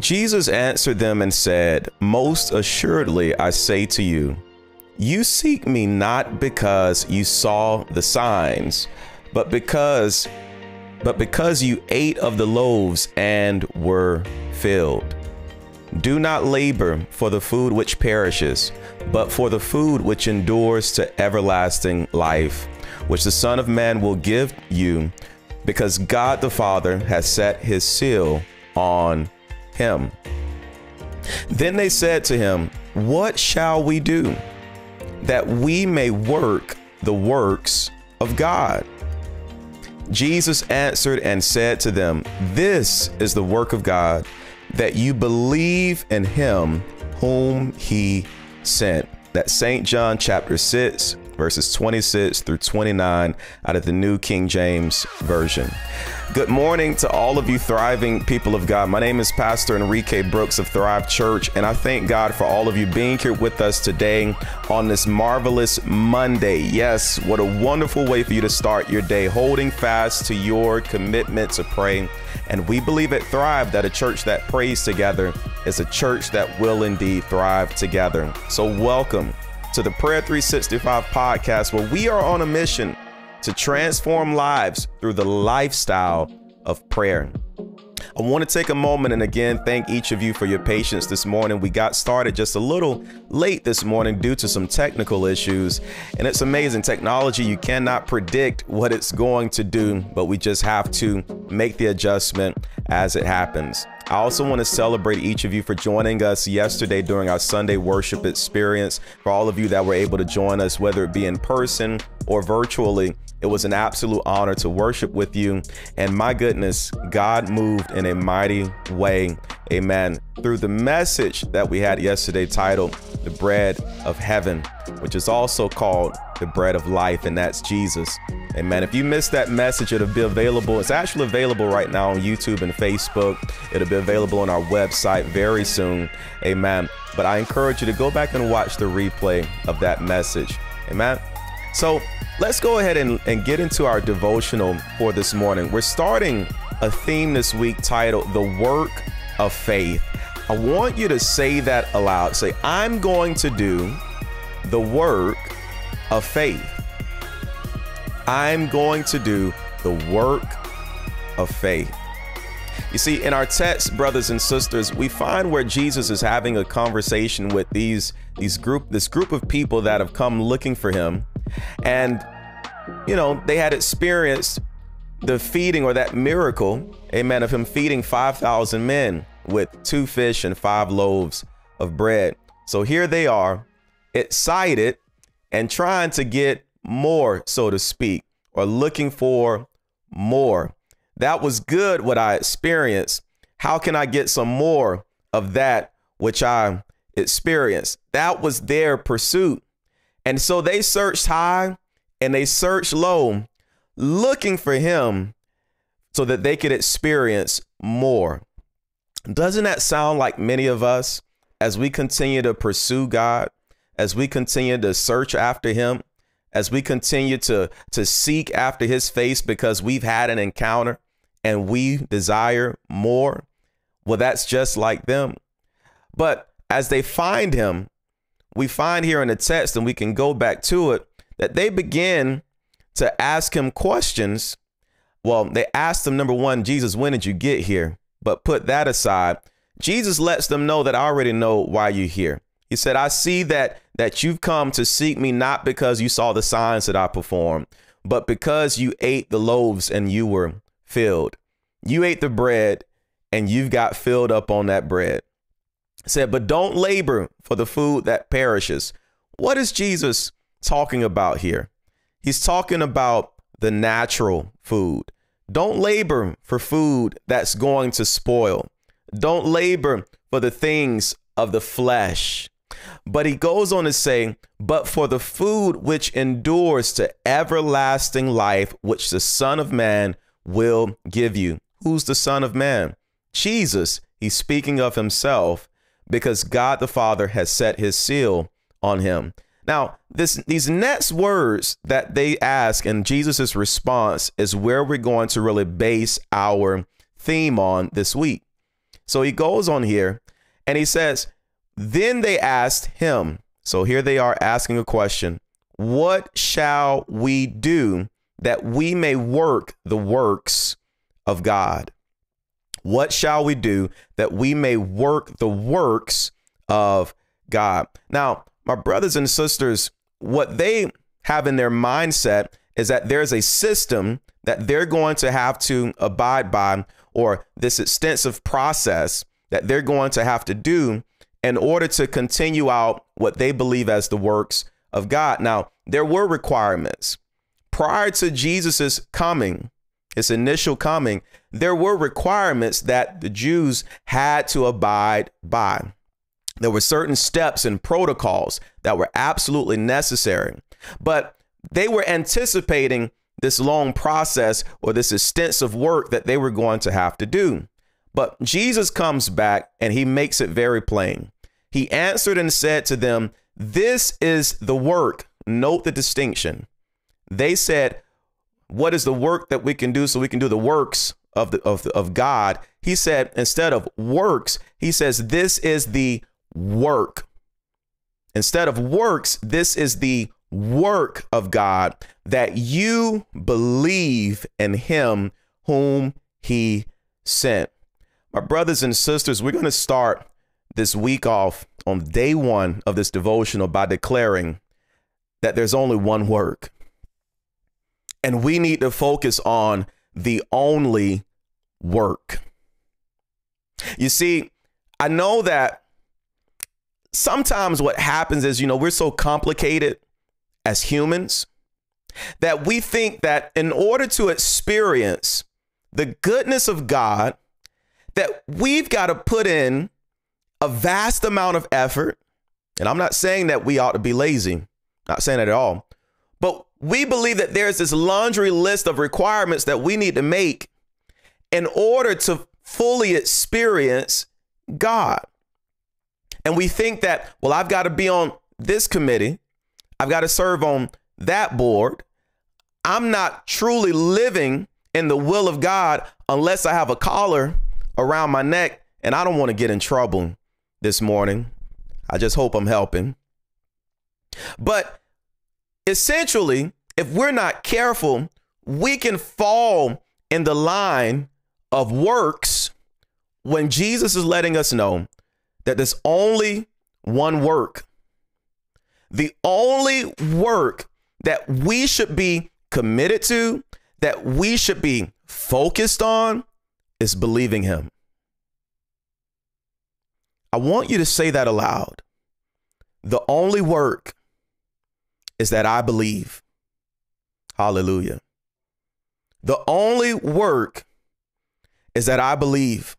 Jesus answered them and said, Most assuredly I say to you, you seek me not because you saw the signs, but because but because you ate of the loaves and were filled. Do not labor for the food which perishes, but for the food which endures to everlasting life, which the Son of Man will give you, because God the Father has set his seal on him. Then they said to him, What shall we do that we may work the works of God? Jesus answered and said to them, This is the work of God, that you believe in him whom he sent. That St. John chapter 6, verses 26 through 29 out of the New King James Version. Good morning to all of you thriving people of God. My name is Pastor Enrique Brooks of Thryve Church, and I thank God for all of you being here with us today on this marvelous Monday. Yes, what a wonderful way for you to start your day, holding fast to your commitment to pray. And we believe at Thryve that a church that prays together is a church that will indeed thrive together. So, welcome to the Prayer 365 podcast, where we are on a mission to transform lives through the lifestyle of prayer. I want to take a moment and again thank each of you for your patience this morning. We got started just a little late this morning due to some technical issues, and it's amazing technology. You cannot predict what it's going to do, but we just have to make the adjustment as it happens. I also want to celebrate each of you for joining us yesterday during our Sunday worship experience. For all of you that were able to join us, whether it be in person or virtually, it was an absolute honor to worship with you. And my goodness, God moved in a mighty way. Amen. Through the message that we had yesterday titled The Bread of Heaven, which is also called The Bread of Life, and that's Jesus. Amen. If you missed that message, it'll be available. It's actually available right now on YouTube and Facebook. It'll be available on our website very soon. Amen. But I encourage you to go back and watch the replay of that message. Amen. So let's go ahead and, and get into our devotional for this morning. We're starting a theme this week titled The Work of Faith. I want you to say that aloud. Say, I'm going to do the work of faith. I'm going to do the work of faith. You see, in our text, brothers and sisters, we find where Jesus is having a conversation with these these group this group of people that have come looking for him, and you know they had experienced the feeding or that miracle, amen, of him feeding five thousand men with two fish and five loaves of bread. So here they are, excited and trying to get more, so to speak, or looking for more. That was good what I experienced. How can I get some more of that which I experienced? That was their pursuit. And so they searched high and they searched low, looking for him so that they could experience more. Doesn't that sound like many of us as we continue to pursue God, as we continue to search after him, as we continue to, to seek after his face because we've had an encounter? and we desire more, well, that's just like them. But as they find him, we find here in the text, and we can go back to it, that they begin to ask him questions. Well, they asked him, number one, Jesus, when did you get here? But put that aside, Jesus lets them know that I already know why you're here. He said, I see that that you've come to seek me not because you saw the signs that I performed, but because you ate the loaves and you were filled. You ate the bread and you've got filled up on that bread. Said, but don't labor for the food that perishes. What is Jesus talking about here? He's talking about the natural food. Don't labor for food that's going to spoil. Don't labor for the things of the flesh. But he goes on to say, but for the food which endures to everlasting life, which the Son of Man will give you. Who's the Son of Man? Jesus. He's speaking of himself because God the Father has set his seal on him. Now, this these next words that they ask and Jesus' response is where we're going to really base our theme on this week. So he goes on here and he says, Then they asked him. So here they are asking a question What shall we do that we may work the works of God? What shall we do that we may work the works of God? Now, my brothers and sisters, what they have in their mindset is that there's a system that they're going to have to abide by or this extensive process that they're going to have to do in order to continue out what they believe as the works of God. Now, there were requirements. Prior to Jesus's coming, his initial coming, there were requirements that the Jews had to abide by. There were certain steps and protocols that were absolutely necessary, but they were anticipating this long process or this extensive work that they were going to have to do. But Jesus comes back and he makes it very plain. He answered and said to them, This is the work. Note the distinction. They said, What is the work that we can do so we can do the works of, the, of, of God? He said, Instead of works, he says, This is the work. Instead of works, this is the work of God that you believe in him whom he sent. My brothers and sisters, we're going to start this week off on day one of this devotional by declaring that there's only one work. And we need to focus on the only work. You see, I know that sometimes what happens is, you know, we're so complicated as humans that we think that in order to experience the goodness of God, that we've got to put in a vast amount of effort. And I'm not saying that we ought to be lazy, not saying that at all. But we believe that there's this laundry list of requirements that we need to make in order to fully experience God. And we think that, well, I've got to be on this committee, I've got to serve on that board. I'm not truly living in the will of God unless I have a collar around my neck and I don't want to get in trouble this morning. I just hope I'm helping. But essentially, if we're not careful, we can fall in the line of works when Jesus is letting us know that there's only one work. The only work that we should be committed to, that we should be focused on, is believing Him. I want you to say that aloud. The only work is that I believe. Hallelujah. The only work is that I believe.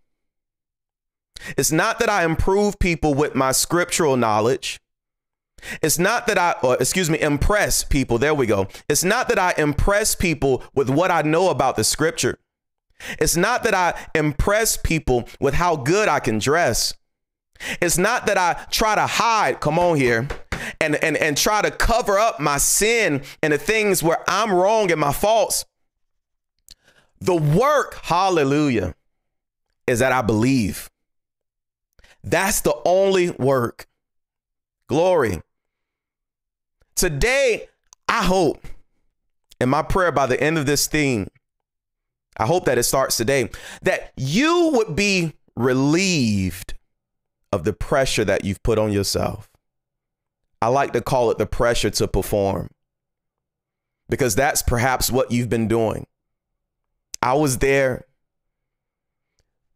It's not that I improve people with my scriptural knowledge. It's not that I, or excuse me, impress people. There we go. It's not that I impress people with what I know about the scripture. It's not that I impress people with how good I can dress. It's not that I try to hide, come on here, and, and, and try to cover up my sin and the things where I'm wrong and my faults. The work, hallelujah, is that I believe. That's the only work. Glory. Today, I hope, in my prayer by the end of this theme, I hope that it starts today, that you would be relieved of the pressure that you've put on yourself. I like to call it the pressure to perform because that's perhaps what you've been doing. I was there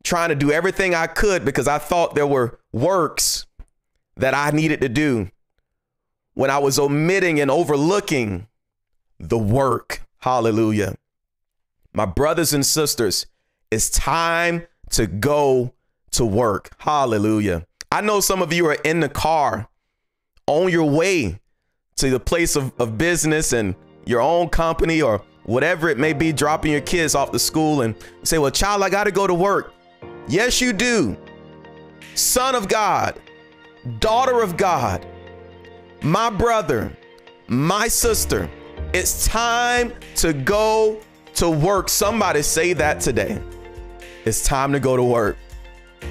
trying to do everything I could because I thought there were works that I needed to do when I was omitting and overlooking the work. Hallelujah. My brothers and sisters, it's time to go to work. Hallelujah. I know some of you are in the car on your way to the place of, of business and your own company or whatever it may be, dropping your kids off to school and say, Well, child, I got to go to work. Yes, you do. Son of God, daughter of God, my brother, my sister, it's time to go to work. Somebody say that today. It's time to go to work.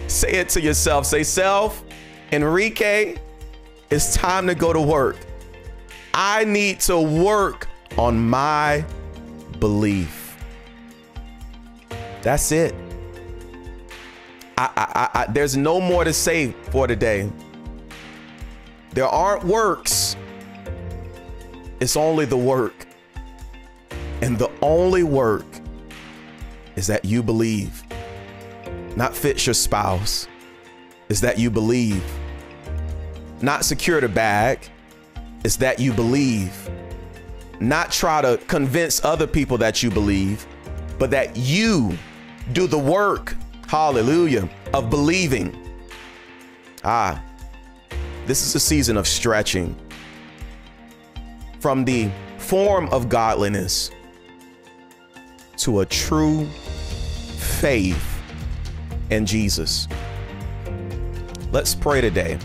Say it to yourself. Say, self, Enrique, it's time to go to work. I need to work on my belief. That's it. I, I, I, there's no more to say for today. There aren't works. It's only the work. And the only work is that you believe. Not fix your spouse, is that you believe. Not secure the bag, is that you believe. Not try to convince other people that you believe, but that you do the work, hallelujah, of believing. Ah, this is a season of stretching from the form of godliness to a true faith in Jesus. Let's pray today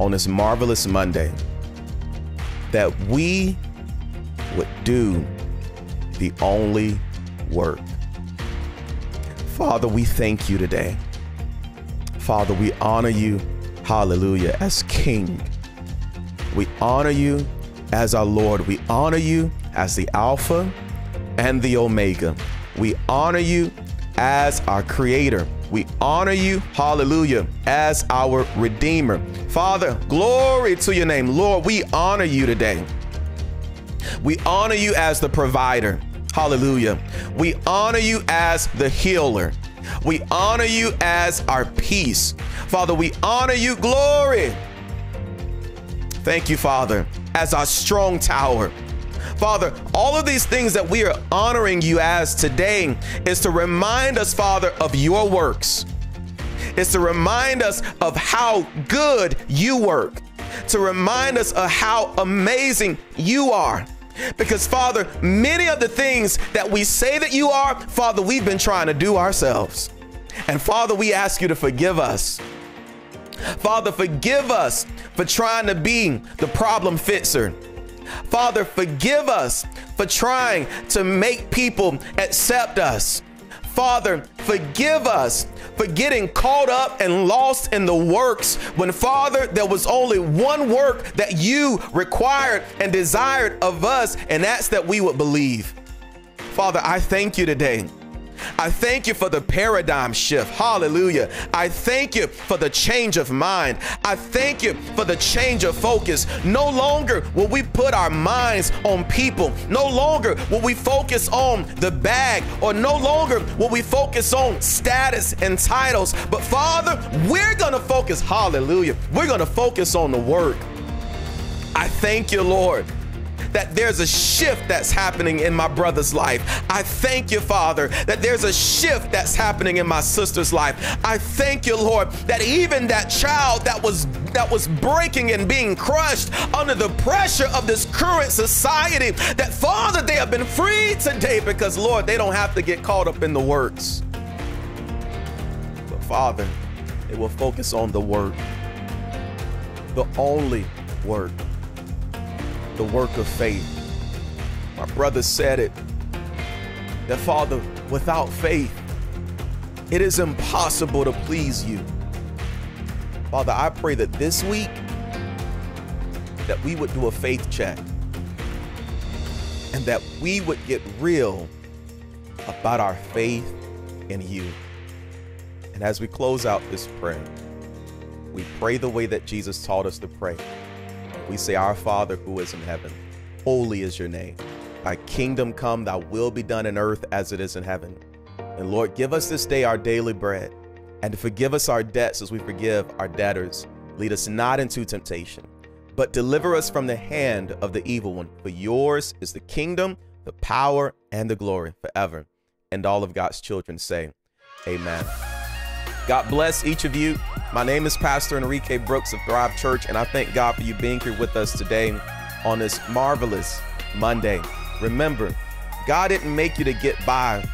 on this marvelous Monday that we would do the only work. Father, we thank you today. Father, we honor you, hallelujah, as King. We honor you as our Lord. We honor you as the Alpha and the Omega. We honor you as our Creator. We honor you, hallelujah, as our Redeemer. Father, glory to your name. Lord, we honor you today. We honor you as the provider. Hallelujah. We honor you as the healer. We honor you as our peace. Father, we honor you. Glory. Thank you, Father, as our strong tower. Father, all of these things that we are honoring you as today is to remind us, Father, of your works. It's to remind us of how good you work, to remind us of how amazing you are. Because, Father, many of the things that we say that you are, Father, we've been trying to do ourselves. And Father, we ask you to forgive us. Father, forgive us for trying to be the problem fixer. Father, forgive us for trying to make people accept us. Father, forgive us for getting caught up and lost in the works when, Father, there was only one work that you required and desired of us, and that's that we would believe. Father, I thank you today I thank you for the paradigm shift. Hallelujah. I thank you for the change of mind. I thank you for the change of focus. No longer will we put our minds on people. No longer will we focus on the bag, or no longer will we focus on status and titles. But Father, we're going to focus, hallelujah, we're going to focus on the work. I thank you, Lord that there's a shift that's happening in my brother's life. I thank you, Father, that there's a shift that's happening in my sister's life. I thank you, Lord, that even that child that was that was breaking and being crushed under the pressure of this current society, that Father, they have been freed today because Lord, they don't have to get caught up in the works. But Father, they will focus on the work, the only work the work of faith. My brother said it that, Father, without faith, it is impossible to please you. Father, I pray that this week that we would do a faith check and that we would get real about our faith in you. And as we close out this prayer, we pray the way that Jesus taught us to pray. We say, Our Father who is in heaven, holy is your name. Thy kingdom come, thy will be done in earth as it is in heaven. And Lord, give us this day our daily bread, and forgive us our debts as we forgive our debtors. Lead us not into temptation, but deliver us from the hand of the evil one. For yours is the kingdom, the power, and the glory forever. And all of God's children say, Amen. God bless each of you. My name is Pastor Enrique Brooks of Thryve Church, and I thank God for you being here with us today on this marvelous Monday. Remember, God didn't make you to get by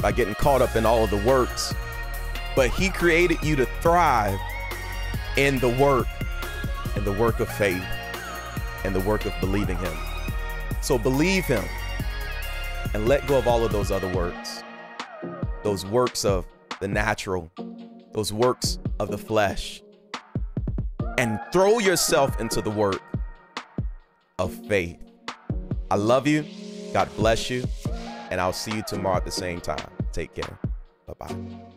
by getting caught up in all of the works, but He created you to thrive in the work, in the work of faith, and the work of believing Him. So believe Him and let go of all of those other works, those works of the natural those works of the flesh and throw yourself into the work of faith. I love you. God bless you. And I'll see you tomorrow at the same time. Take care. Bye bye.